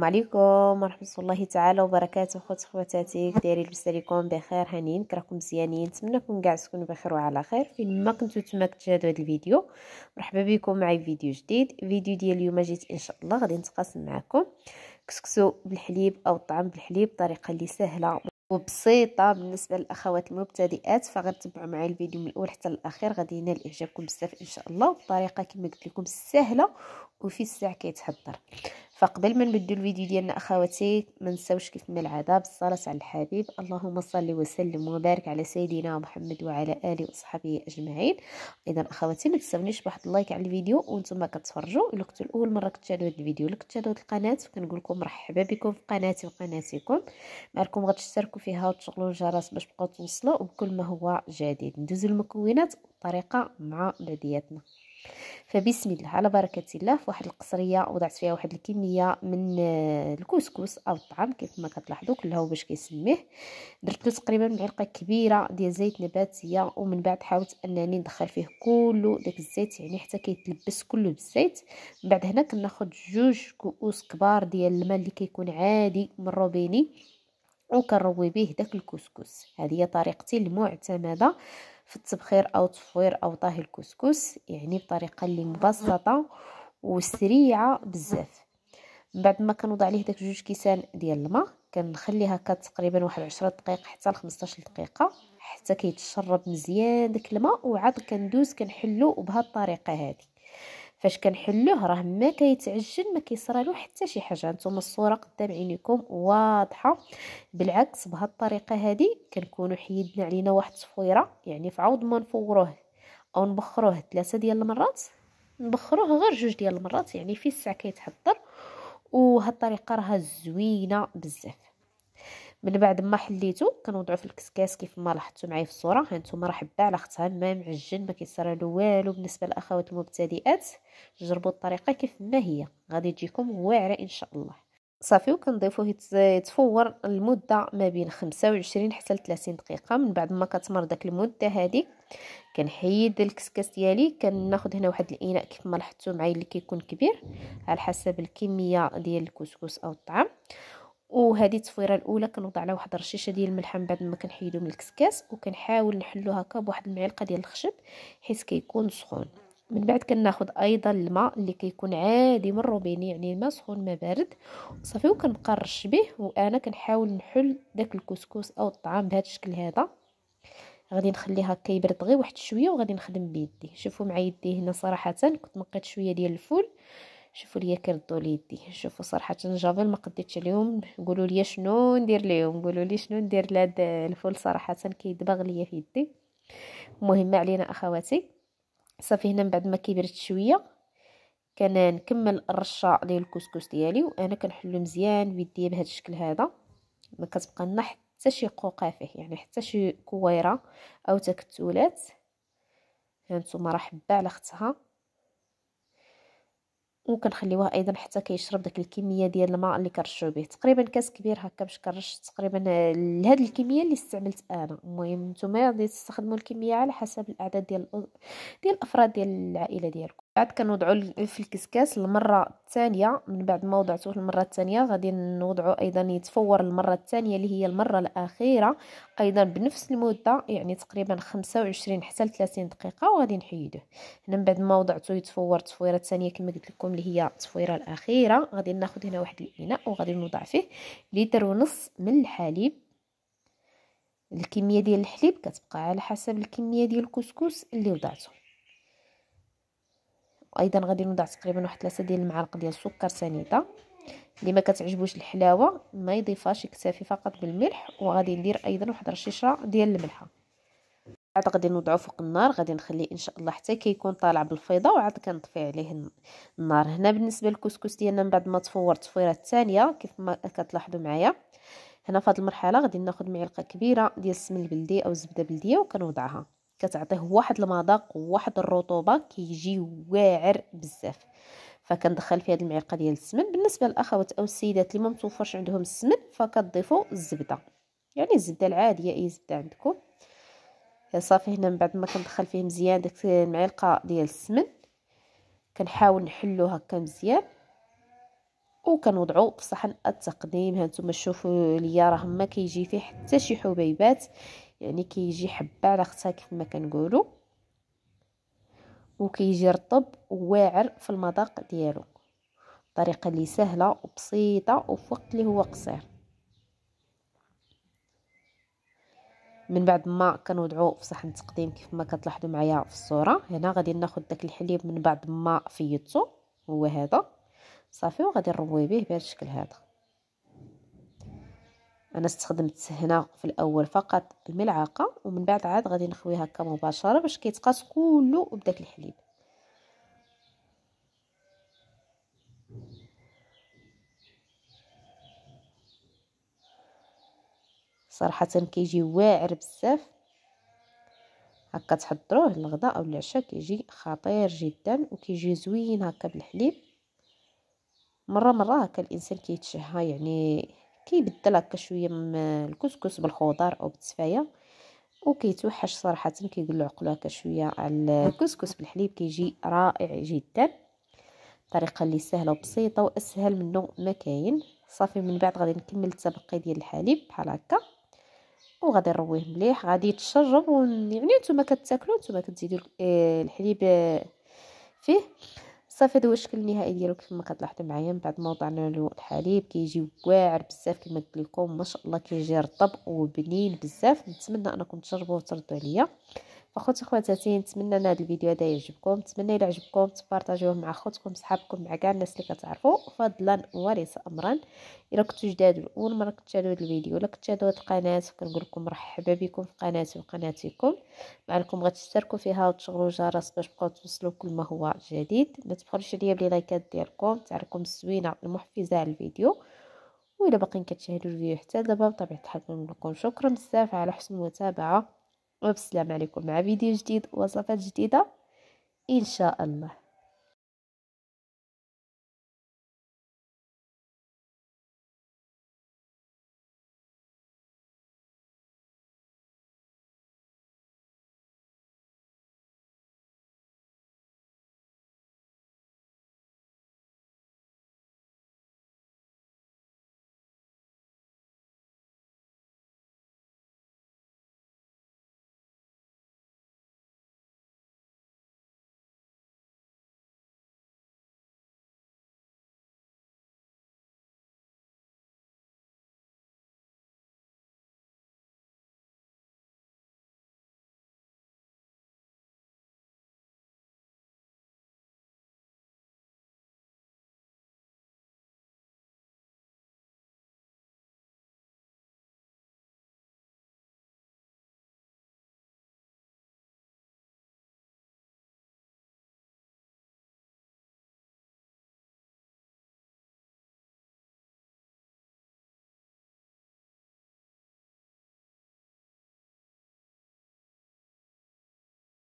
السلام عليكم ورحمة الله تعالى وبركاته خوت خواتاتي دايرين لبس عليكم بخير هانيين كراكم مزيانين نتمنىكم كاع تكونوا بخير وعلى خير. فين ما كنتو تما كتشاهدوا هذا الفيديو مرحبا بكم معي فيديو جديد. فيديو ديال اليوم جيت إن شاء الله غادي نتقاسم معكم كسكسو بالحليب أو الطعام بالحليب بطريقة اللي سهلة وبسيطة بالنسبة للأخوات المبتدئات فغير تبعوا معي الفيديو من الأول حتى الأخير غادي ينال إعجابكم بزاف إن شاء الله بطريقة كما قلت لكم سهلة وفي الساعة كيتحضر فقبل ما نبدو الفيديو ديالنا أخواتي ما نساوش كيف من العاده بالصلاه على الحبيب. اللهم صل وسلم وبارك على سيدنا محمد وعلى آله وصحبه أجمعين. اذا أخواتي ما تنساونيش بواحد اللايك على الفيديو وأنتم كتفرجوا. الا كنتوا اول مرة كتشاهدوا هذا الفيديو ولا كتشاهدوا القناة. فكنقول لكم مرحبا بكم في قناتي وقناتكم مالكم غتشتركوا فيها وتشغلوا الجرس باش تبقاو توصلوا بكل ما هو جديد. ندوزو المكونات بطريقة مع بعضياتنا فبسم الله على بركة الله في واحد القصرية وضعت فيها واحد الكمية من آه، الكسكس أو الطعام كيف ما كتلاحظوا كل هو باش كيسميه. درت له تقريبا معلقة كبيرة ديال زيت نباتية ومن بعد حاولت أنني ندخل فيه كله داك الزيت يعني حتى كيتلبس كله بالزيت. من بعد هنا كناخذ جوج كؤوس كبار ديال الماء اللي كيكون عادي من روبيني وكنروي به داك الكسكس. هذه هي طريقتي المعتمدة. في التبخير أو تفوير أو طهي الكسكس يعني بطريقة اللي مبسطة وسريعة بزاف. من بعد ما كنوضع عليه داك جوج كيسان ديال الماء كنخليها هكا تقريبا واحد 10 دقائق حتى ل 15 دقيقة حتى كيتشرب مزيان داك الماء وعاد كندوز كنحلو بهذه الطريقة هذه فاش كنحلوه راه ما كيتعجن ما كيصرالو حتى شي حاجة. نتوما الصورة قدام عينيكم واضحة. بالعكس بهاد الطريقة هذه كنكونوا حيدنا علينا واحد الصفويرة. يعني في عوض ما نفوروه أو نبخروه ثلاثة ديال المرات نبخروه غير جوج ديال المرات. يعني في الساعة كيتحضر. وهاد الطريقة راها زوينة بزاف. من بعد ما حليته كنوضعو في الكسكاس كيف ما لاحظتوا معايا في الصورة. هانتوما راه حبة على اختها ما معجن ما كيصرالو والو. بالنسبة للأخوات المبتدئات جربوا الطريقة كيف ما هي. غادي تجيكم واعرة إن شاء الله. صافي وكنضيفوه يتفور المدة ما بين 25 حتى ل 30 دقيقة. من بعد ما كتمر داك المدة هذه كنحيد الكسكاس ديالي. كناخذ هنا واحد الإناء كيف ما لاحظتوا معايا اللي كيكون كبير على حسب الكمية ديال الكسكس أو الطعام. وهذه التصفيره الأولى كنوضع عليها واحد الرشيشة ديال الملح من بعد ما كنحيدو من الكسكاس وكنحاول نحلو هكا بواحد المعلقة ديال الخشب حيت كيكون سخون. من بعد كناخذ أيضا الماء اللي كيكون عادي من الروبيني يعني الماء سخون ما بارد. صافي وكنبقى نرش به وأنا كنحاول نحل داك الكسكس أو الطعام بهذا الشكل هذا. غادي نخليه هكا يبرد غير واحد شوية وغادي نخدم بيدي. شوفوا مع يدي هنا صراحة كنت نقيت شوية ديال الفول. شوفوا ليا كردوا لي يدي شوفوا صراحة جافيل ما قديتش عليهم قولوا لي شنو ندير ليهم قولوا لي شنو ندير لهاد الفول صراحة كيدبغ ليا في يدي. المهم علينا أخواتي صافي هنا من بعد ما كبرت شوية كان نكمل الرشه ديال الكسكس ديالي وأنا كنحلو مزيان بيدي بهذا الشكل هذا ما كتبقى لنا حتى شي قوقه فيه يعني حتى شي كويرة أو تكتلات هانتوما راه حبة على اختها. وكنخليوها أيضا حتى كيشرب داك الكمية ديال الماء اللي كنرشو به تقريبا كاس كبير هكا باش كنرش تقريبا لهاد الكمية اللي استعملت أنا. المهم نتوما غادي تستخدموا الكمية على حسب الأعداد ديال ديال الأفراد ديال العائلة ديالكم. بعد كنوضعوا في الكسكاس المره الثانية من بعد ما وضعته المره الثانية غادي نوضعوا أيضا يتفور المره الثانية اللي هي المرة الأخيرة أيضا بنفس المدة يعني تقريبا 25 حتى ل 30 دقيقة وغادي نحيدوه. هنا من بعد ما وضعته يتفور التصفيره الثانية كما قلت لكم اللي هي التصفيره الأخيرة غادي ناخذ هنا واحد الإناء وغادي نوضع فيه لتر ونص من الحليب. الكمية ديال الحليب كتبقى على حسب الكمية ديال الكسكس اللي وضعته وأيضا غادي نوضع تقريبا واحد ثلاثة ديال المعالق ديال السكر سنيده اللي ما كتعجبوش الحلاوة ما يضيفهاش يكتفي فقط بالملح وغادي ندير أيضا واحد رشيشة ديال الملحة. عاد غادي نوضعو فوق النار غادي نخليه إن شاء الله حتى كيكون طالع بالفيضة وعاد كنطفي عليه النار. هنا بالنسبة للكسكس ديالنا من بعد ما تفور التصفيرة الثانية كيف ما كتلاحظوا معايا هنا في هذه المرحلة غادي ناخذ معلقة كبيرة ديال السمن البلدي أو الزبدة بلدية وكنوضعها. كتعطيه واحد المذاق وواحد الرطوبة كيجي واعر بزاف. فكندخل فيه هذه المعلقه ديال السمن. بالنسبة للأخوات أو السيدات اللي ما متوفرش عندهم السمن فكتضيفوا الزبدة. يعني الزبدة العادية أي زبدة عندكم. صافي هنا من بعد ما كندخل فيه مزيان ديك المعلقة ديال السمن كنحاول نحلو هكا مزيان. وكنوضعو في صحن التقديم هانتوما شوفوا ليا راه ما كيجي فيه حتى شي حبيبات. يعني كيجي حبة على اختها كيف ما كنقولوا وكيجي رطب وواعر في المذاق ديالو. طريقة اللي سهلة وبسيطة وفي وقت اللي هو قصير. من بعد ما كنوضعو في صحن التقديم كيف ما كتلاحظوا معايا في الصورة هنا غادي ناخذ داك الحليب من بعد ما فيضته هو هذا. صافي وغادي نروي به بهذا الشكل هذا. أنا استخدمت هنا في الأول فقط الملعقة ومن بعد عاد غادي نخويه هكا مباشرة باش كيتقاس كله بداك الحليب. صراحة كيجي واعر بزاف. هكا تحضروه للغداء أو العشاء كيجي خطير جدا وكيجي زوين هكا بالحليب. مرة مرة هكا الإنسان كيتشهى يعني كيبدل هكا شوية من الكسكس بالخضار أو بالتفاية وكيتوحش صراحة كيقول له عقلو هكا شوية على الكسكس بالحليب كيجي رائع جدا. طريقة اللي سهلة وبسيطة وأسهل منه ما كاين. صافي من بعد غادي نكمل التبقي ديال الحليب بحال هكا. وغادي نرويه مليح غادي يتشرب يعني نتوما كتاكلوا نتوما كتزيدوا آه، الحليب آه، فيه. صافي هذا هو الشكل النهائي ديالو كما كتلاحظوا معايا من بعد ما وضعنا له الحليب كيجي واعر بزاف كما قلت لكم ما شاء الله كيجي رطب وبنين بزاف. نتمنى أنكم تجربوه وتردوا عليا. أخوتي خواتاتي نتمنى أن هذا الفيديو هذا يعجبكم. نتمنى إلى عجبكم تبارطاجيوه مع خوتكم صحابكم مع كاع الناس اللي كتعرفوا. فضلا وليس امرا إلا كنتو جداد أول مرة كتشاهدوا هذا الفيديو ولا كتشاهدوا هذه القناة كنقول لكم مرحبا بكم في قناتي وقناتكم. معكم غتشتركوا فيها وتشغلوا الجرس باش تبقاو توصلوا كل ما هو جديد. ما تبخلوش عليا بلي لايكات ديالكم تعرفكم الزوينة المحفزة على الفيديو. وإلا باقيين كتشاهدوا الفيديو حتى دابا بطبيعة الحال كنقول لكم شكرا بزاف على حسن المتابعة. وبسلام عليكم مع فيديو جديد وصفات جديدة إن شاء الله.